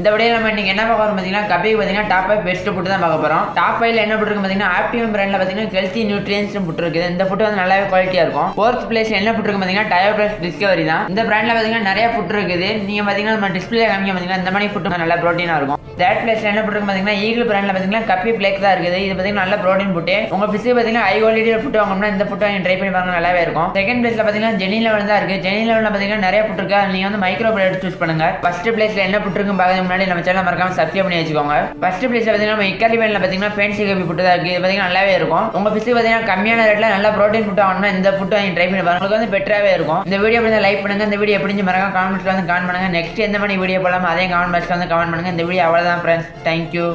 இந்த வீடியோ நம்ம நீங்கள் என்ன பார்க்க வரும் பார்த்தீங்கன்னா கபிக்கு பார்த்தீங்கன்னா டாப் ஃபைவ் பெஸ்ட் ஃபுட்டு தான் பார்க்க போகிறோம் டாப் ஃபைவ்ல என்ன ஃபுட் இருக்கு பார்த்தீங்கன்னா ஆப்டிமம் பிராண்டில் பார்த்தீங்கன்னா ஹெல்த்தி நியூட்ரியன்ஸ் ஃபுட் இருக்குது இந்த ஃபுட்டு வந்து நல்லாவே குவாலிட்டியாக இருக்கும். ஃபோர்த் பிளேஸ் என்ன ஃபுட் பார்த்தீங்கன்னா டயோ பிளஸ் டிஸ்கவரி தான். இந்த பிராண்டில் பார்த்தீங்கன்னா நிறைய ஃபுட் இருக்குது. நீங்கள் பார்த்தீங்கன்னா நம்ம டிஸ்பிளே காமிக்க பார்த்தீங்கன்னா இந்த மாதிரி ஃபுட் நல்ல ப்ரோட்டீனாக இருக்கும். தேர்ட் பிளேஸ்ல என்ன ஃபுட் பார்த்தீங்கன்னா ஈகிள் பிராண்டில் பார்த்தீங்கன்னா கப்பி பிளேக் தான் இருக்குது. இது பார்த்தீங்கன்னா நல்ல ப்ரோட்டீன் ஃபுட்டு உங்க பிசி பார்த்தீங்கன்னா ஹை குவாலிட்டியில் ஃபுட்டு வாங்கணும்னா இந்த ஃபுட் வாங்கி ட்ரை பண்ணி பாருங்க நல்லாவே இருக்கும். செகண்ட் பிளேஸ்ல பார்த்தீங்கன்னா ஜெனி லெவல் தான் இருக்குது ஜெனி லெவலில் பார்த்தீங்கன்னா நிறைய ஃபுட் இருக்குது நீங்கள் வந்து மைக்ரோ பிளேட் சூஸ் பண்ணுங்க. ஃபர்ஸ்ட் பிளேஸ்ல என்ன ஃபுட் இருக்குன்னு முன்னாடி நம்ம சேனல் மறக்காம சப்ஸ்கிரைப் பண்ணி வச்சுக்கோங்க. ஃபர்ஸ்ட் பிளேஸ் பார்த்தீங்கன்னா நம்ம இக்கரி பார்த்தீங்கன்னா ஃபேன்சி கேபி ஃபுட்டு தான் இருக்குது இது பார்த்தீங்கன்னா நல்லாவே இருக்கும். உங்கள் பிசி பார்த்தீங்கன்னா கம்மியான ரேட்டில் நல்லா ப்ரோட்டீன் ஃபுட் ஆகணும்னா இந்த ஃபுட்டு வாங்கி ட்ரை பண்ணி உங்களுக்கு வந்து பெட்டராகவே இருக்கும். இந்த வீடியோ எப்படி லைக் பண்ணுங்க. இந்த வீடியோ எப்படி மறக்காம காமெண்ட்ஸ்ல வந்து கமெண்ட் பண்ணுங்க. நெக்ஸ்ட் எந்த மாதிரி வீடியோ போடாமல் அதையும் கமெண்ட் பாக்ஸில் வந்து கமெண்ட் பண்ணுங்க. இந்த வீடியோ அவ்வளோதான் ஃப்ரெண்ட்ஸ் தேங்க்யூ